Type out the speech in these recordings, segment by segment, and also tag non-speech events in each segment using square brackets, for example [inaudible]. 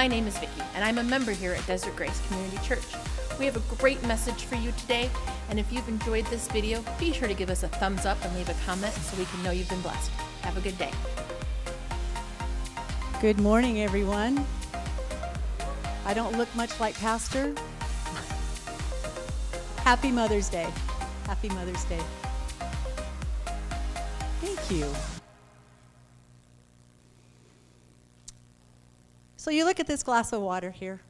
My name is Vicki, and I'm a member here at Desert Grace Community Church. We have a great message for you today, and if you've enjoyed this video, be sure to give us a thumbs up and leave a comment so we can know you've been blessed. Have a good day. Good morning, everyone. I don't look much like Pastor. [laughs] Happy Mother's Day. Happy Mother's Day. Thank you. So, you look at this glass of water here.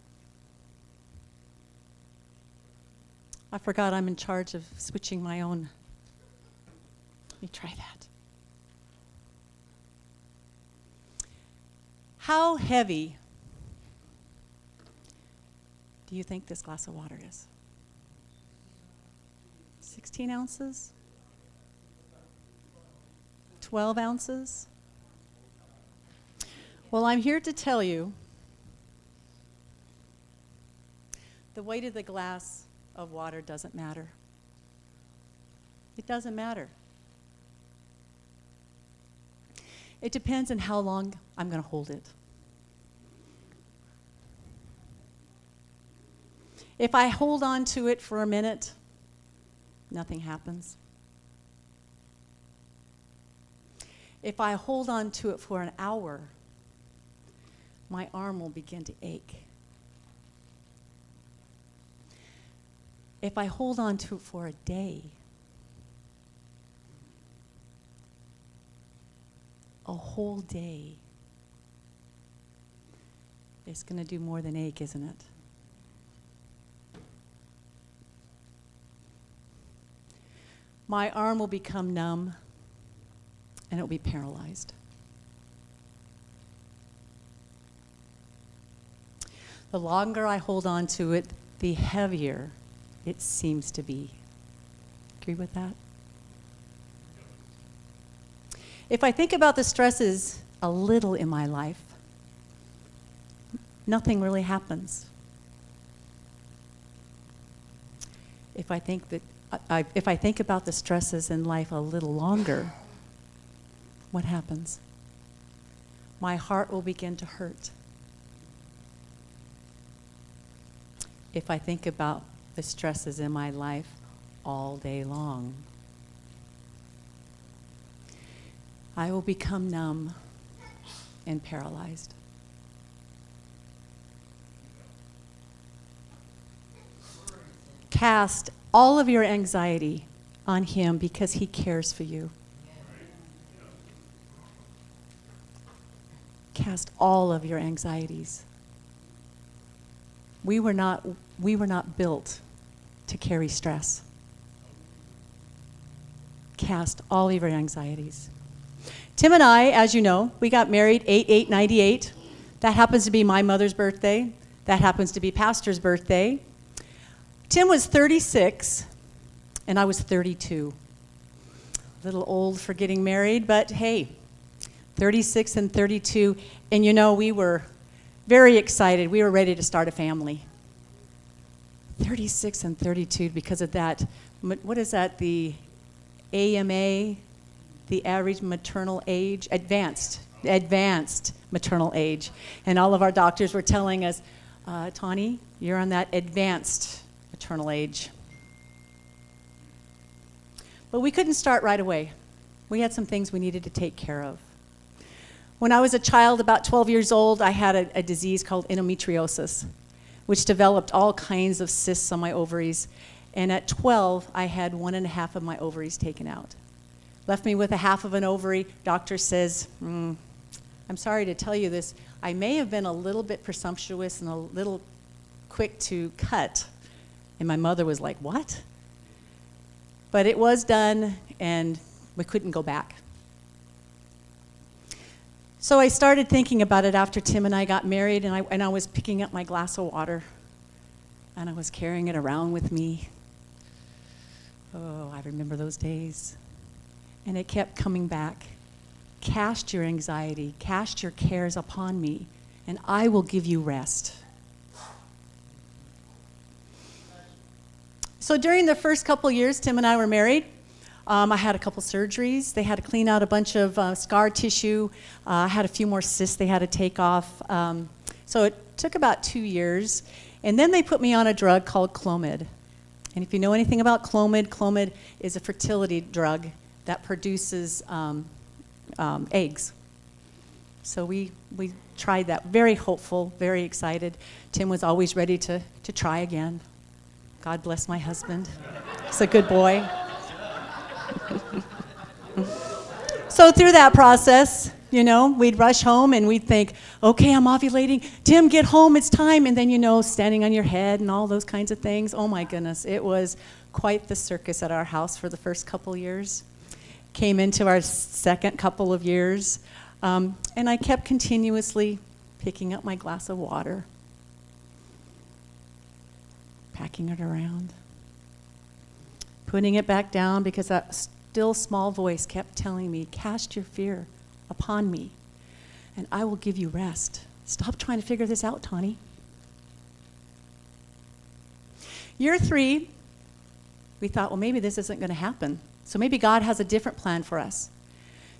I forgot I'm in charge of switching my own. Let me try that. How heavy do you think this glass of water is? 16 ounces? 12 ounces? Well, I'm here to tell you the weight of the glass of water doesn't matter. It doesn't matter. It depends on how long I'm going to hold it. If I hold on to it for a minute, nothing happens. If I hold on to it for an hour, my arm will begin to ache. If I hold on to it for a day, a whole day, it's going to do more than ache, isn't it? My arm will become numb and it will be paralyzed. The longer I hold on to it, the heavier it seems to be. Agree with that? If I think about the stresses a little in my life, nothing really happens. If I think that I, if I think about the stresses in life a little longer, what happens? My heart will begin to hurt. If I think about the stresses in my life all day long, I will become numb and paralyzed. Cast all of your anxiety on Him because He cares for you. Cast all of your anxieties. We were not, we were not built to carry stress. Cast all of your anxieties. Tim and I, as you know, we got married 8 8 98. That happens to be my mother's birthday. That happens to be Pastor's birthday. Tim was 36, and I was 32. A little old for getting married, but hey, 36 and 32. And you know, we were very excited. We were ready to start a family. 36 and 32 because of that. What is that? The AMA, the average maternal age, advanced, advanced maternal age. And all of our doctors were telling us, uh, Taune, you're on that advanced maternal age. But we couldn't start right away. We had some things we needed to take care of. When I was a child, about 12 years old, I had a, a disease called endometriosis, which developed all kinds of cysts on my ovaries. And at 12, I had one and a half of my ovaries taken out. Left me with a half of an ovary. Doctor says, mm, I'm sorry to tell you this, I may have been a little bit presumptuous and a little quick to cut and my mother was like, What? But it was done, and we couldn't go back. So I started thinking about it after Tim and I got married, and I, and I was picking up my glass of water, and I was carrying it around with me. Oh, I remember those days. And it kept coming back. Cast your anxiety, cast your cares upon me, and I will give you rest. So during the first couple years, Tim and I were married. Um, I had a couple surgeries. They had to clean out a bunch of uh, scar tissue. Uh, I had a few more cysts they had to take off. Um, So it took about two years. And then they put me on a drug called Clomid. And if you know anything about Clomid, Clomid is a fertility drug that produces um, um, eggs. So we, we tried that. Very hopeful, very excited. Tim was always ready to, to try again. God bless my husband. He's a good boy. So through that process, you know, we'd rush home and we'd think, okay, I'm ovulating. Tim, get home, it's time. And then, you know, standing on your head and all those kinds of things. Oh my goodness, it was quite the circus at our house for the first couple years. Came into our second couple of years, um, and I kept continuously picking up my glass of water, packing it around, putting it back down because that still small voice kept telling me, Cast your fear upon me, and I will give you rest. Stop trying to figure this out, Taune. Year three, we thought, well, maybe this isn't going to happen. So maybe God has a different plan for us.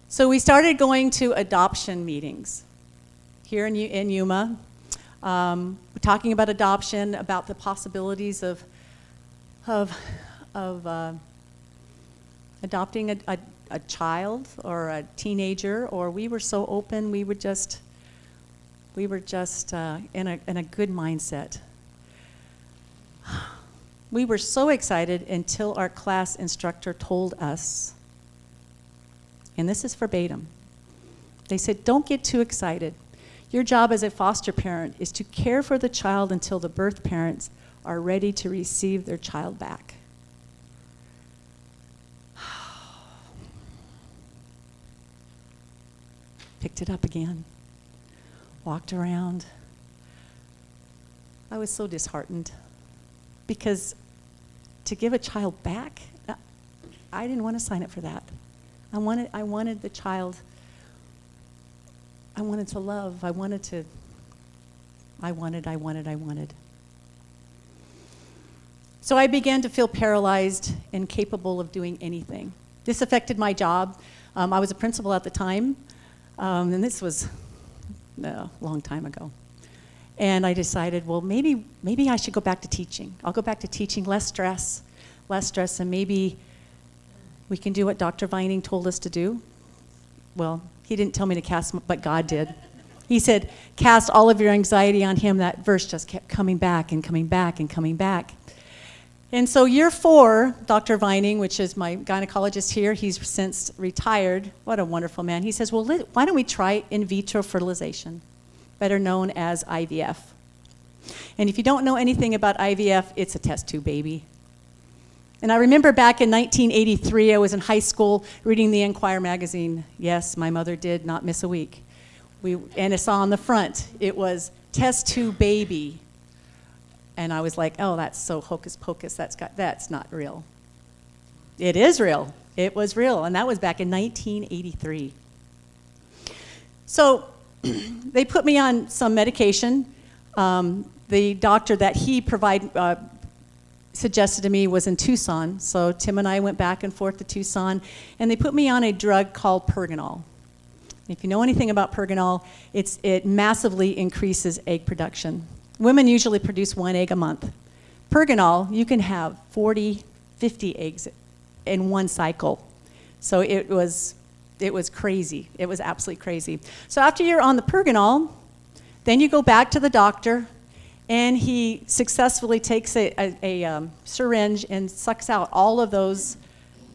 So we started going to adoption meetings here in, in Yuma, um, talking about adoption, about the possibilities of, of, of uh, adopting a, a, a child or a teenager, or we were so open, we would just, we were just uh, in, a, in a good mindset. We were so excited until our class instructor told us, and this is verbatim, they said, Don't get too excited. Your job as a foster parent is to care for the child until the birth parents are ready to receive their child back. Picked it up again, walked around. I was so disheartened because to give a child back, uh, I didn't want to sign up for that. I wanted, I wanted the child, I wanted to love, I wanted to, I wanted, I wanted, I wanted. So I began to feel paralyzed, incapable of doing anything. This affected my job. Um, I was a principal at the time. Um, and this was a long time ago. And I decided, well, maybe, maybe I should go back to teaching. I'll go back to teaching, less stress, less stress, and maybe we can do what Dr. Vining told us to do. Well, he didn't tell me to cast, but God did. He said, cast all of your anxiety on him. That verse just kept coming back and coming back and coming back. And so, year four, Dr. Vining, which is my gynecologist here, he's since retired. What a wonderful man. He says, Well, why don't we try in vitro fertilization, better known as IVF? And if you don't know anything about IVF, it's a test tube baby. And I remember back in 1983, I was in high school reading the Enquirer magazine. Yes, my mother did not miss a week. We, and I saw on the front, it was test tube baby and I was like, oh, that's so hocus pocus. That's, got, that's not real. It is real. It was real. And that was back in 1983. So [clears throat] they put me on some medication. Um, the doctor that he provide, uh, suggested to me was in Tucson. So Tim and I went back and forth to Tucson, and they put me on a drug called Pergonal. If you know anything about Pergonal, it massively increases egg production. Women usually produce one egg a month. Pergonal, you can have 40, 50 eggs in one cycle. So it was, it was crazy. It was absolutely crazy. So after you're on the Pergonal, then you go back to the doctor, and he successfully takes a, a, a um, syringe and sucks out all of those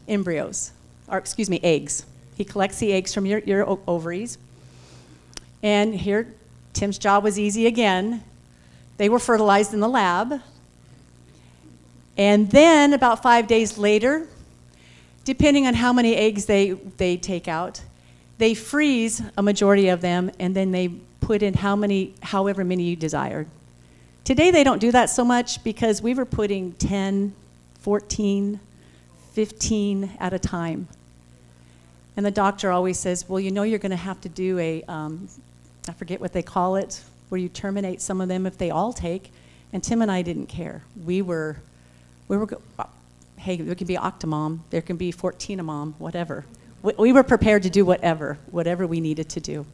embryos, or excuse me, eggs. He collects the eggs from your, your ovaries. And here, Tim's job was easy again. They were fertilized in the lab. And then, about five days later, depending on how many eggs they, they take out, they freeze a majority of them and then they put in how many, however many you desired. Today they don't do that so much because we were putting 10, 14, 15 at a time. And the doctor always says, well, you know you're going to have to do a, um, I forget what they call it, where you terminate some of them if they all take. And Tim and I didn't care. We were, we were, hey, there can be octomom, there can be 14 a mom, whatever. We, we were prepared to do whatever, whatever we needed to do.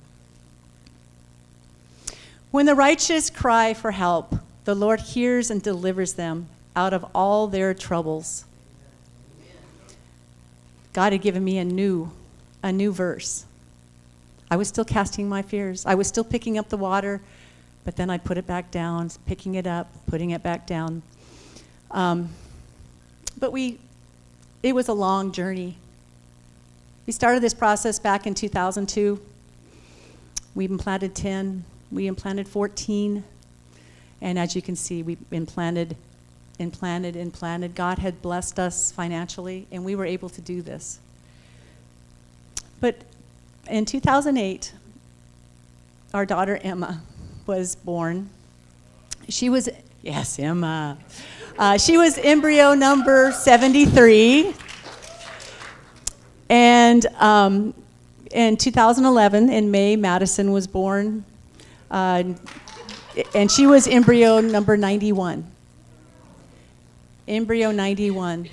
When the righteous cry for help, the Lord hears and delivers them out of all their troubles. God had given me a new, a new verse. I was still casting my fears. I was still picking up the water, but then I'd put it back down, picking it up, putting it back down. Um, but we, it was a long journey. We started this process back in 2002. We implanted 10, we implanted 14, and as you can see, we implanted, implanted, implanted. God had blessed us financially, and we were able to do this. But in 2008, our daughter Emma was born. She was, yes, Emma. Uh, she was embryo number 73. And um, in 2011, in May, Madison was born. Uh, and she was embryo number 91. Embryo 91.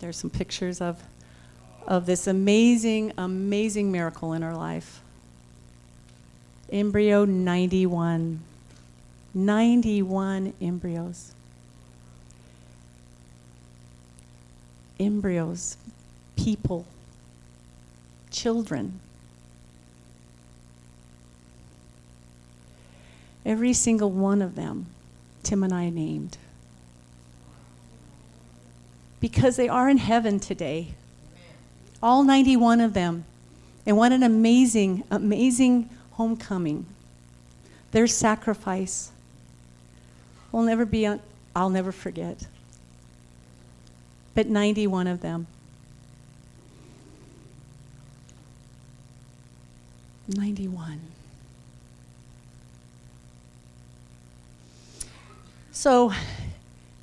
There's some pictures of, of this amazing, amazing miracle in our life. Embryo 91. 91 embryos. embryos, people, children. Every single one of them, Tim and I named. Because they are in heaven today. All 91 of them. And what an amazing, amazing homecoming. Their sacrifice will never be, un- I'll never forget but 91 of them. 91. So,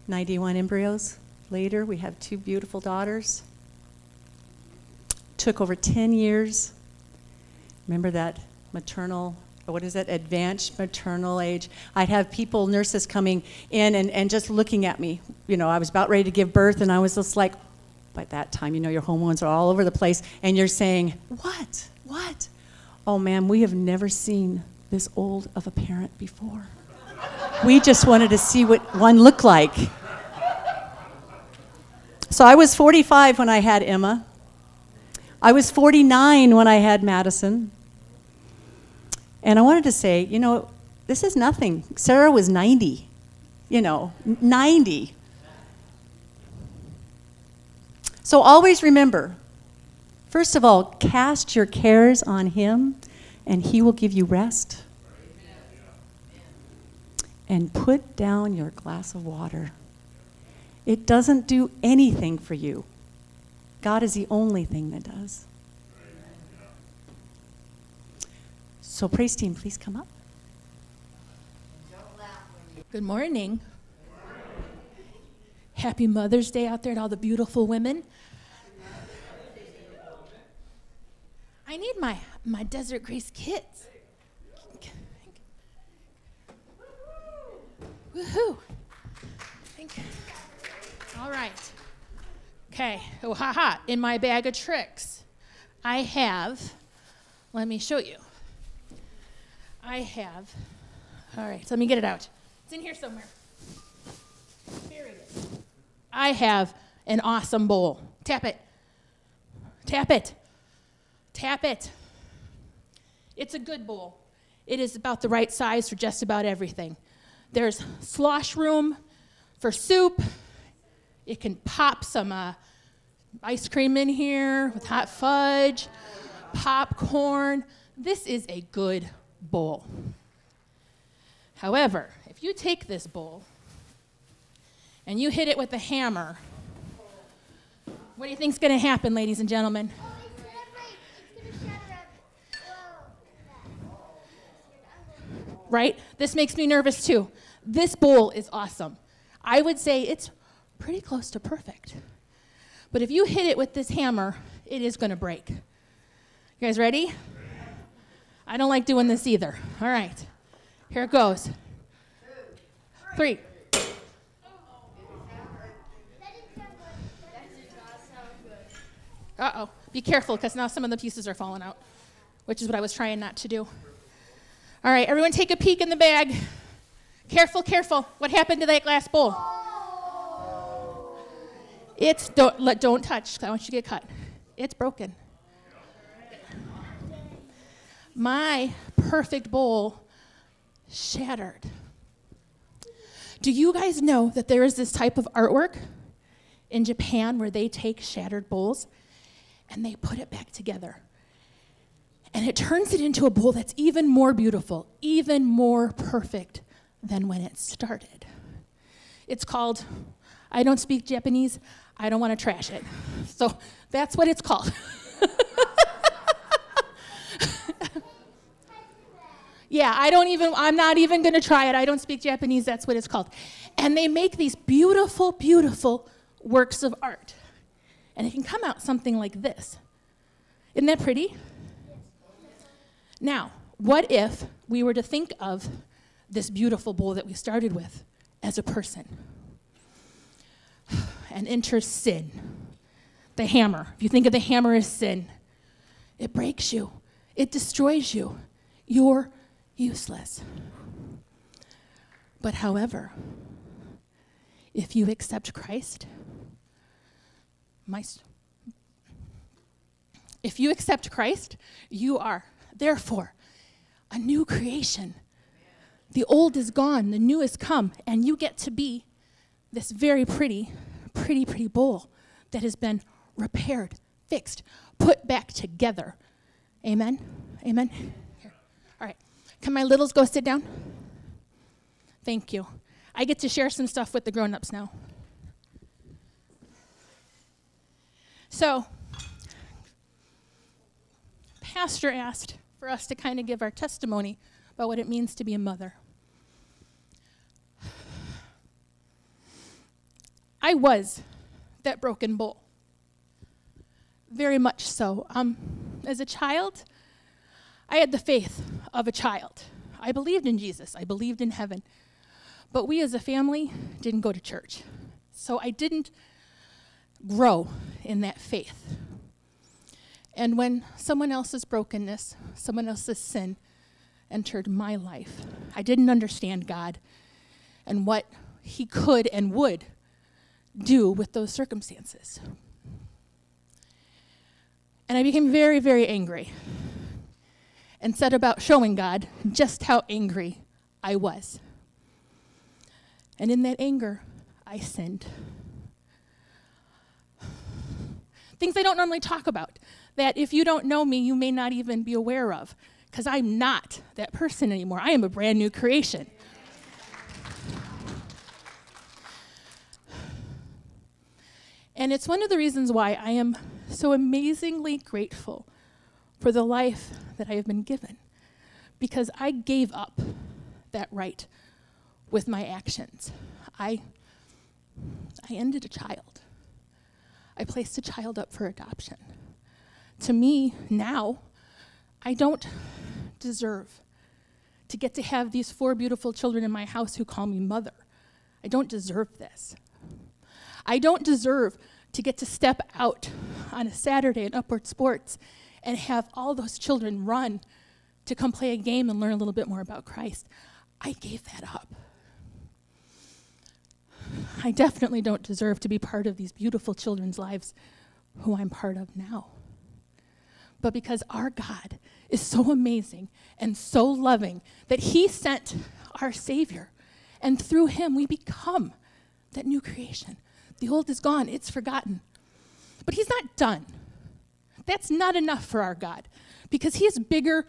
91 embryos later, we have two beautiful daughters. Took over 10 years. Remember that maternal what is it, advanced maternal age. I'd have people, nurses coming in and, and just looking at me. You know, I was about ready to give birth, and I was just like, by that time, you know, your hormones are all over the place, and you're saying, What? What? Oh, ma'am, we have never seen this old of a parent before. we just wanted to see what one looked like. So I was 45 when I had Emma. I was 49 when I had Madison. And I wanted to say, you know, this is nothing. Sarah was 90, you know, 90. So always remember first of all, cast your cares on Him, and He will give you rest. And put down your glass of water. It doesn't do anything for you. God is the only thing that does. So, praise team, please come up. Good morning. Happy Mother's Day out there to all the beautiful women. I need my, my Desert Grace kits. Woohoo! All right. Okay. Oh, haha. In my bag of tricks, I have, let me show you. I have, all right, so let me get it out. It's in here somewhere. Buried it. I have an awesome bowl. Tap it. Tap it. Tap it. It's a good bowl. It is about the right size for just about everything. There's slosh room for soup. It can pop some uh, ice cream in here with hot fudge, popcorn. This is a good bowl. However, if you take this bowl and you hit it with a hammer, what do you think is going to happen, ladies and gentlemen? Right? This makes me nervous too. This bowl is awesome. I would say it's pretty close to perfect. But if you hit it with this hammer, it is going to break. You guys ready? I don't like doing this either. All right. Here it goes. Three. Uh oh. Be careful because now some of the pieces are falling out. which is what I was trying not to do. All right, everyone take a peek in the bag. Careful, careful. What happened to that glass bowl? It's don't let don't touch. I want you to get cut. It's broken. My perfect bowl shattered. Do you guys know that there is this type of artwork in Japan where they take shattered bowls and they put it back together? And it turns it into a bowl that's even more beautiful, even more perfect than when it started. It's called, I don't speak Japanese, I don't want to trash it. So that's what it's called. [laughs] yeah, I don't even, I'm not even going to try it. I don't speak Japanese, that's what it's called. And they make these beautiful, beautiful works of art. And it can come out something like this. Isn't that pretty? Now, what if we were to think of this beautiful bowl that we started with as a person? And enter sin. The hammer. If you think of the hammer as sin, it breaks you, it destroys you. You're useless. But however, if you accept Christ, my, if you accept Christ, you are therefore a new creation. The old is gone, the new has come, and you get to be this very pretty, pretty, pretty bowl that has been repaired, fixed, put back together. Amen? Amen? Can my littles go sit down? Thank you. I get to share some stuff with the grown ups now. So, Pastor asked for us to kind of give our testimony about what it means to be a mother. I was that broken bowl. Very much so. Um, as a child, I had the faith of a child. I believed in Jesus, I believed in heaven. But we as a family didn't go to church. So I didn't grow in that faith. And when someone else's brokenness, someone else's sin entered my life, I didn't understand God and what He could and would do with those circumstances. And I became very, very angry and set about showing God just how angry I was. And in that anger, I sinned. Things I don't normally talk about that if you don't know me, you may not even be aware of, because I'm not that person anymore. I am a brand new creation. And it's one of the reasons why I am so amazingly grateful for the life that I have been given. Because I gave up that right with my actions. I, I ended a child. I placed a child up for adoption to me now, I don't deserve to get to have these four beautiful children in my house who call me mother. I don't deserve this. I don't deserve to get to step out on a Saturday in Upward Sports and have all those children run to come play a game and learn a little bit more about Christ. I gave that up. I definitely don't deserve to be part of these beautiful children's lives who I'm part of now but because our God is so amazing and so loving that He sent our Savior. And through Him, we become that new creation. The old is gone, it's forgotten. But He's not done. That's not enough for our God because He is bigger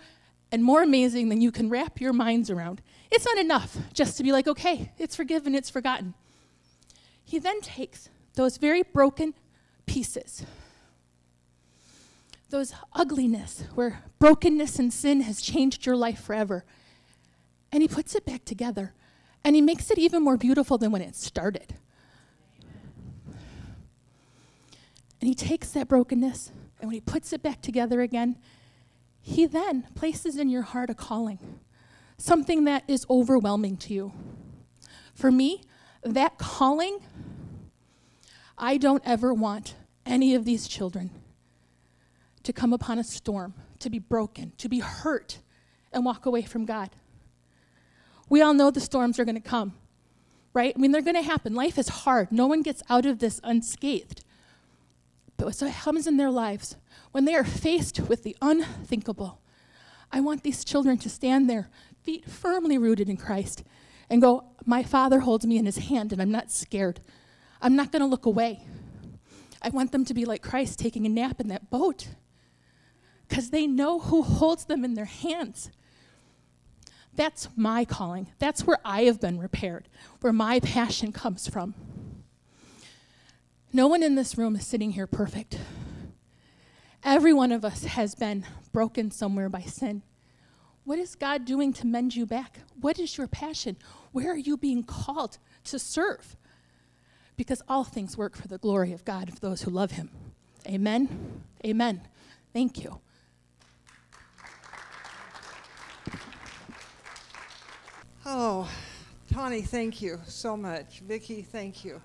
and more amazing than you can wrap your minds around. It's not enough just to be like, okay, it's forgiven, it's forgotten. He then takes those very broken pieces those ugliness, where brokenness and sin has changed your life forever. And he puts it back together. And he makes it even more beautiful than when it started. And he takes that brokenness, and when he puts it back together again, he then places in your heart a calling, something that is overwhelming to you. For me, that calling, I don't ever want any of these children to come upon a storm to be broken, to be hurt, and walk away from God. We all know the storms are going to come, right? I mean, they're going to happen. Life is hard. No one gets out of this unscathed. But what happens in their lives when they are faced with the unthinkable, I want these children to stand there, feet firmly rooted in Christ, and go, My Father holds me in his hand, and I'm not scared. I'm not going to look away. I want them to be like Christ taking a nap in that boat because they know who holds them in their hands. That's my calling. That's where I have been repaired, where my passion comes from. No one in this room is sitting here perfect. Every one of us has been broken somewhere by sin. What is God doing to mend you back? What is your passion? Where are you being called to serve? Because all things work for the glory of God of those who love him. Amen. Amen. Thank you. Oh, Taune, thank you so much. Vicki, thank you.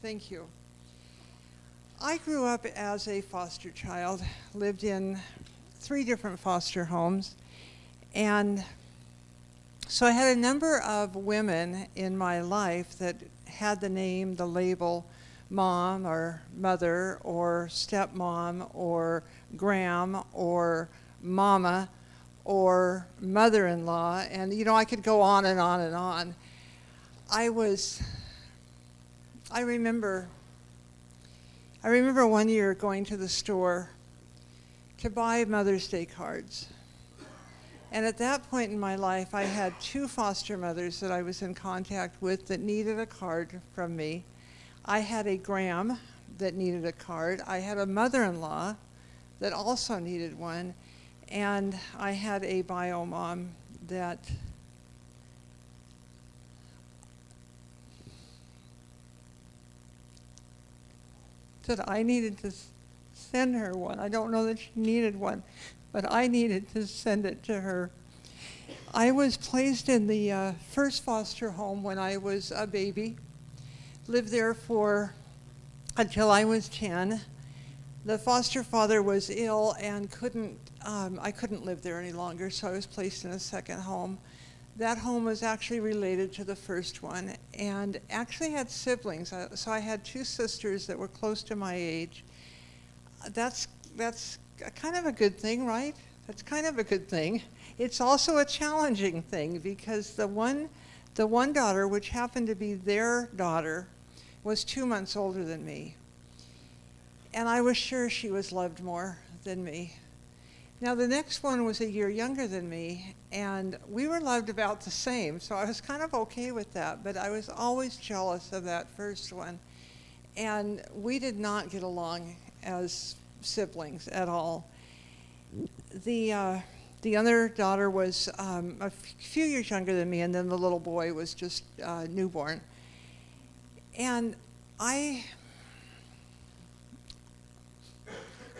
Thank you. I grew up as a foster child, lived in three different foster homes, and so I had a number of women in my life that had the name, the label, mom or mother or stepmom or gram or mama or mother in law, and you know, I could go on and on and on. I was, I remember, I remember one year going to the store to buy Mother's Day cards. And at that point in my life, I had two foster mothers that I was in contact with that needed a card from me. I had a gram that needed a card. I had a mother in law that also needed one. And I had a bio mom that that I needed to send her one. I don't know that she needed one, but I needed to send it to her. I was placed in the uh, first foster home when I was a baby. Lived there for until I was 10. The foster father was ill and couldn't um, I couldn't live there any longer, so I was placed in a second home. That home was actually related to the first one and actually had siblings. So I had two sisters that were close to my age. That's, that's kind of a good thing, right? That's kind of a good thing. It's also a challenging thing because the one, the one daughter, which happened to be their daughter, was two months older than me. And I was sure she was loved more than me. Now, the next one was a year younger than me, and we were loved about the same, so I was kind of okay with that, but I was always jealous of that first one. And we did not get along as siblings at all. The, uh, the other daughter was um, a few years younger than me, and then the little boy was just uh, newborn. And I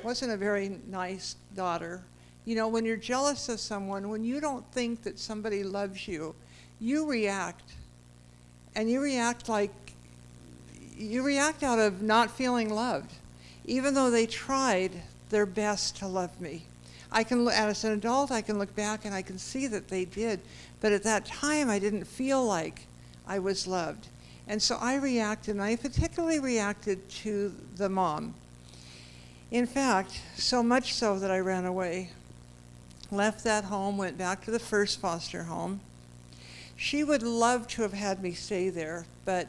wasn't a very nice daughter. You know, when you're jealous of someone, when you don't think that somebody loves you, you react. And you react like, you react out of not feeling loved, even though they tried their best to love me. I can, as an adult, I can look back and I can see that they did, but at that time I didn't feel like I was loved. And so I reacted, and I particularly reacted to the mom. In fact, so much so that I ran away left that home, went back to the first foster home. She would love to have had me stay there, but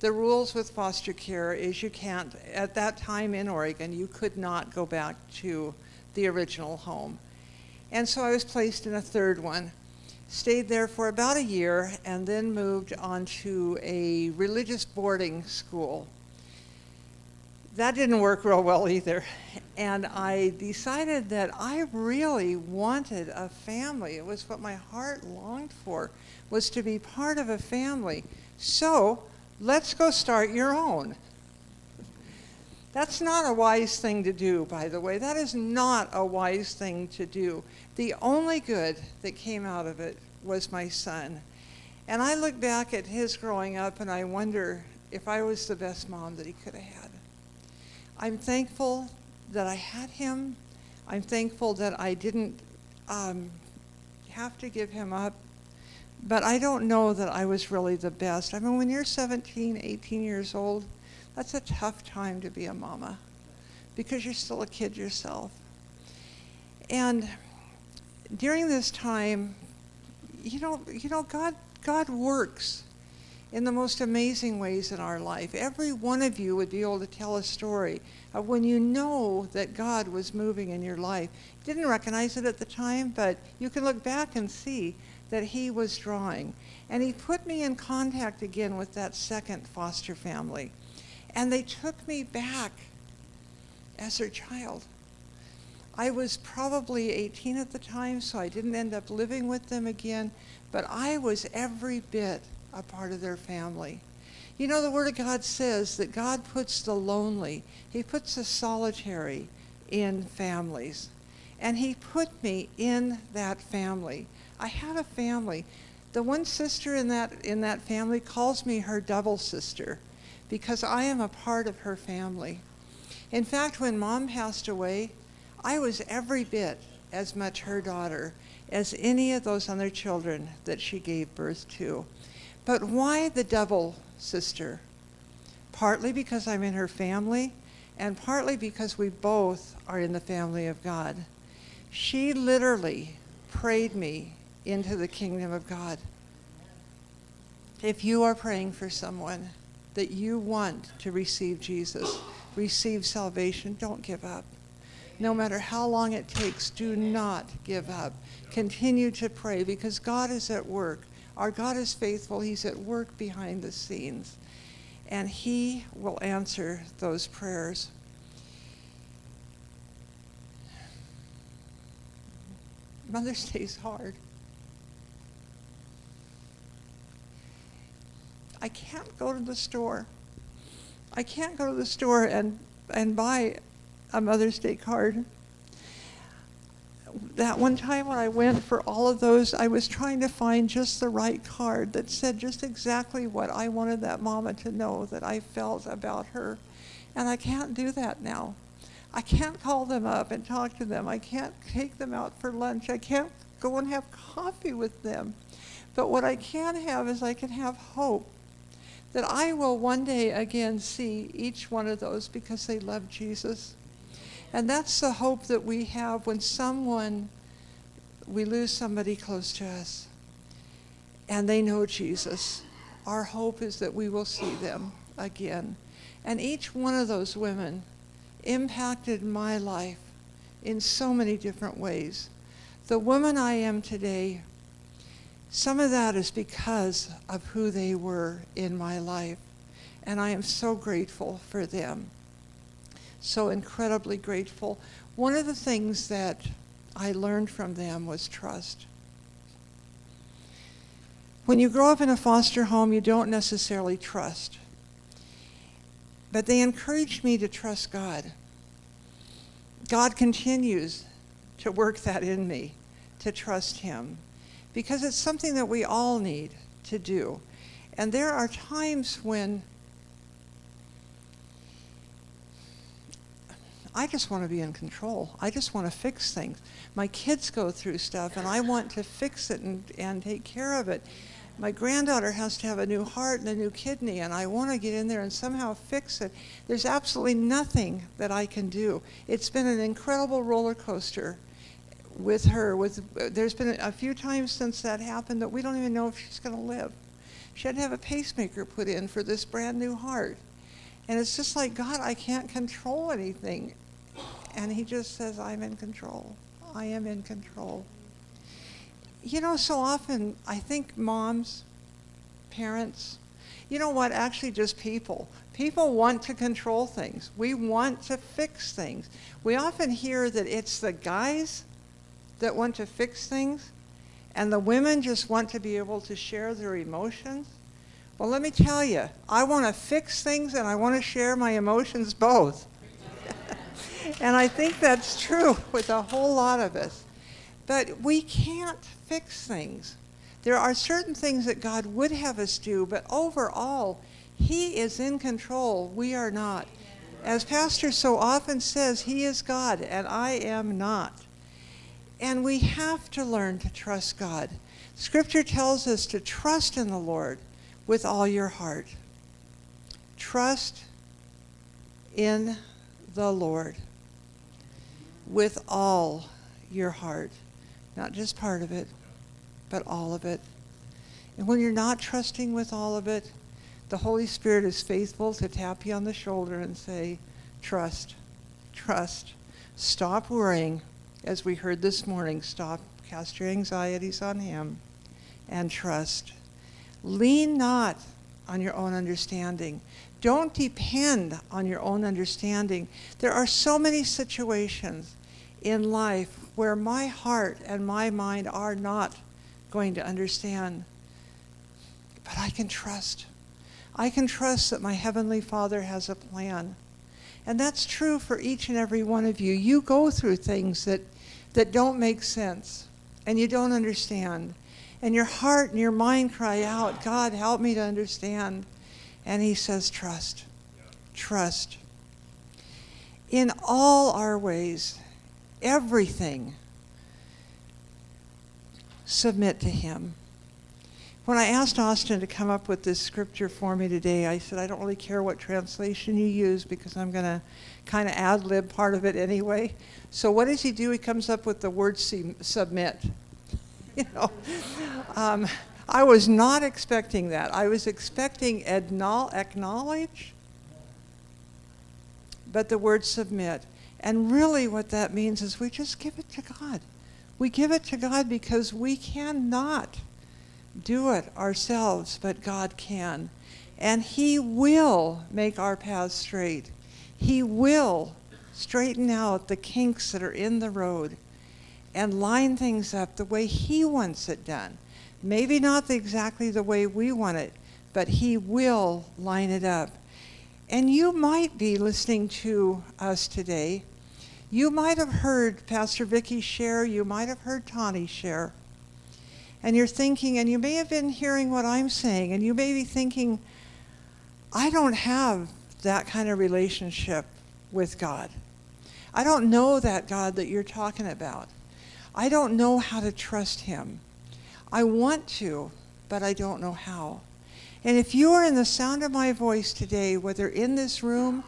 the rules with foster care is you can't, at that time in Oregon, you could not go back to the original home. And so I was placed in a third one. Stayed there for about a year and then moved on to a religious boarding school that didn't work real well either. And I decided that I really wanted a family. It was what my heart longed for, was to be part of a family. So let's go start your own. That's not a wise thing to do, by the way. That is not a wise thing to do. The only good that came out of it was my son. And I look back at his growing up and I wonder if I was the best mom that he could have had. I'm thankful that I had him. I'm thankful that I didn't um, have to give him up. But I don't know that I was really the best. I mean, when you're 17, 18 years old, that's a tough time to be a mama because you're still a kid yourself. And during this time, you know, you know, God, God works in the most amazing ways in our life. Every one of you would be able to tell a story of when you know that God was moving in your life. Didn't recognize it at the time, but you can look back and see that he was drawing. And he put me in contact again with that second foster family. And they took me back as their child. I was probably 18 at the time, so I didn't end up living with them again, but I was every bit a part of their family. You know, the Word of God says that God puts the lonely, He puts the solitary in families. And He put me in that family. I had a family. The one sister in that, in that family calls me her double sister because I am a part of her family. In fact, when mom passed away, I was every bit as much her daughter as any of those other children that she gave birth to. But why the double sister? Partly because I'm in her family, and partly because we both are in the family of God. She literally prayed me into the kingdom of God. If you are praying for someone that you want to receive Jesus, receive salvation, don't give up. No matter how long it takes, do not give up. Continue to pray because God is at work. Our God is faithful. He's at work behind the scenes. And He will answer those prayers. Mother's Day is hard. I can't go to the store. I can't go to the store and, and buy a Mother's Day card. That one time when I went for all of those, I was trying to find just the right card that said just exactly what I wanted that mama to know that I felt about her. And I can't do that now. I can't call them up and talk to them. I can't take them out for lunch. I can't go and have coffee with them. But what I can have is I can have hope that I will one day again see each one of those because they love Jesus. And that's the hope that we have when someone, we lose somebody close to us and they know Jesus. Our hope is that we will see them again. And each one of those women impacted my life in so many different ways. The woman I am today, some of that is because of who they were in my life. And I am so grateful for them so incredibly grateful. One of the things that I learned from them was trust. When you grow up in a foster home, you don't necessarily trust. But they encouraged me to trust God. God continues to work that in me, to trust Him, because it's something that we all need to do. And there are times when I just want to be in control. I just want to fix things. My kids go through stuff, and I want to fix it and, and take care of it. My granddaughter has to have a new heart and a new kidney, and I want to get in there and somehow fix it. There's absolutely nothing that I can do. It's been an incredible roller coaster with her. With there's been a few times since that happened that we don't even know if she's going to live. She had to have a pacemaker put in for this brand new heart. And it's just like, God, I can't control anything. And he just says, I'm in control. I am in control. You know, so often I think moms, parents, you know what, actually just people. People want to control things. We want to fix things. We often hear that it's the guys that want to fix things, and the women just want to be able to share their emotions. Well, let me tell you, I want to fix things and I want to share my emotions both. And I think that's true [laughs] with a whole lot of us. But we can't fix things. There are certain things that God would have us do, but overall, He is in control. We are not. As Pastor so often says, He is God and I am not. And we have to learn to trust God. Scripture tells us to trust in the Lord with all your heart. Trust in the Lord with all your heart. Not just part of it, but all of it. And when you're not trusting with all of it, the Holy Spirit is faithful to tap you on the shoulder and say, Trust, trust. Stop worrying. As we heard this morning, stop, cast your anxieties on Him, and trust. Lean not on your own understanding. Don't depend on your own understanding. There are so many situations in life where my heart and my mind are not going to understand. But I can trust. I can trust that my Heavenly Father has a plan. And that's true for each and every one of you. You go through things that, that don't make sense and you don't understand. And your heart and your mind cry out, God, help me to understand. And He says, trust. Trust. In all our ways, everything, submit to Him. When I asked Austin to come up with this scripture for me today, I said, I don't really care what translation you use because I'm going to kind of ad lib part of it anyway. So what does he do? He comes up with the word submit. [laughs] you know, um, I was not expecting that. I was expecting acknowledge, but the word submit. And really, what that means is we just give it to God. We give it to God because we cannot do it ourselves, but God can. And He will make our paths straight. He will straighten out the kinks that are in the road and line things up the way He wants it done. Maybe not exactly the way we want it, but He will line it up. And you might be listening to us today. You might have heard Pastor Vicki share, you might have heard Taune share and you're thinking, and you may have been hearing what I'm saying, and you may be thinking, I don't have that kind of relationship with God. I don't know that God that you're talking about. I don't know how to trust Him. I want to, but I don't know how. And if you are in the sound of my voice today, whether in this room,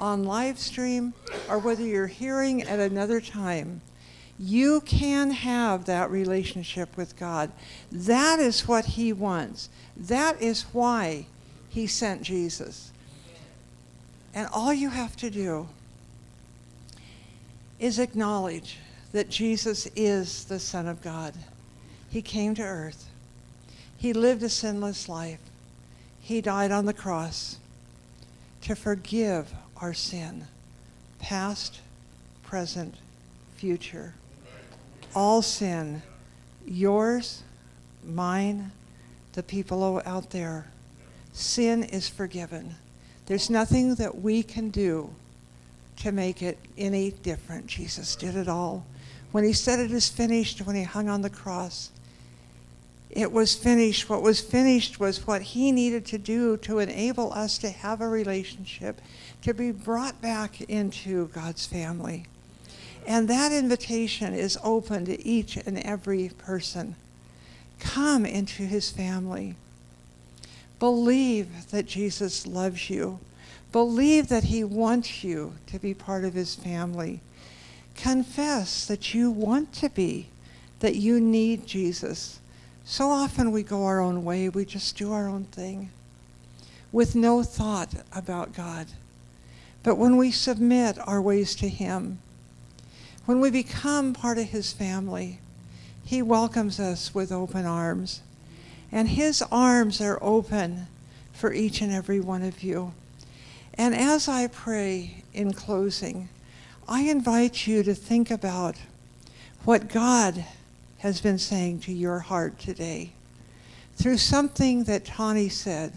on live stream, or whether you're hearing at another time, you can have that relationship with God. That is what He wants. That is why He sent Jesus. And all you have to do is acknowledge that Jesus is the Son of God. He came to earth. He lived a sinless life. He died on the cross to forgive our sin, past, present, future all sin, yours, mine, the people out there. Sin is forgiven. There's nothing that we can do to make it any different. Jesus did it all. When he said it is finished, when he hung on the cross, it was finished. What was finished was what he needed to do to enable us to have a relationship, to be brought back into God's family. And that invitation is open to each and every person. Come into his family. Believe that Jesus loves you. Believe that he wants you to be part of his family. Confess that you want to be, that you need Jesus. So often we go our own way, we just do our own thing with no thought about God. But when we submit our ways to him, when we become part of his family, he welcomes us with open arms. And his arms are open for each and every one of you. And as I pray in closing, I invite you to think about what God has been saying to your heart today. Through something that Taune said,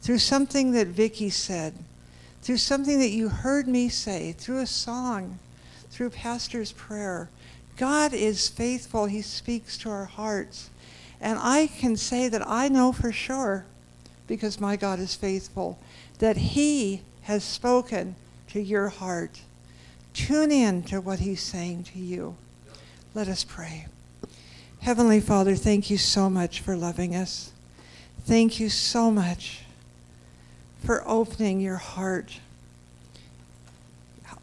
through something that Vicki said, through something that you heard me say, through a song, through Pastor's prayer. God is faithful. He speaks to our hearts. And I can say that I know for sure, because my God is faithful, that He has spoken to your heart. Tune in to what He's saying to you. Let us pray. Heavenly Father, thank you so much for loving us. Thank you so much for opening your heart,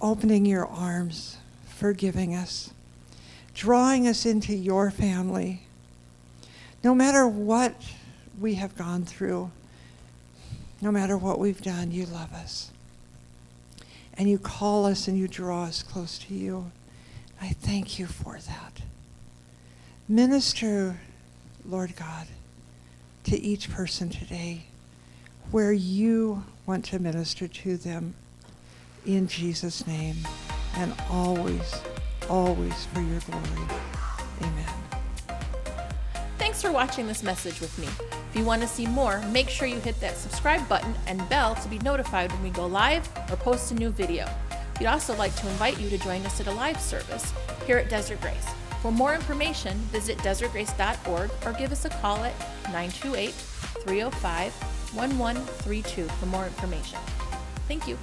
opening your arms, forgiving us, drawing us into your family. No matter what we have gone through, no matter what we've done, you love us. And you call us and you draw us close to you. I thank you for that. Minister, Lord God, to each person today where you want to minister to them in Jesus' name and always, always for your glory. Amen. Thanks for watching this message with me. If you want to see more, make sure you hit that subscribe button and bell to be notified when we go live or post a new video. We'd also like to invite you to join us at a live service here at Desert Grace. For more information, visit desertgrace.org or give us a call at 928 305 1132 for more information. Thank you.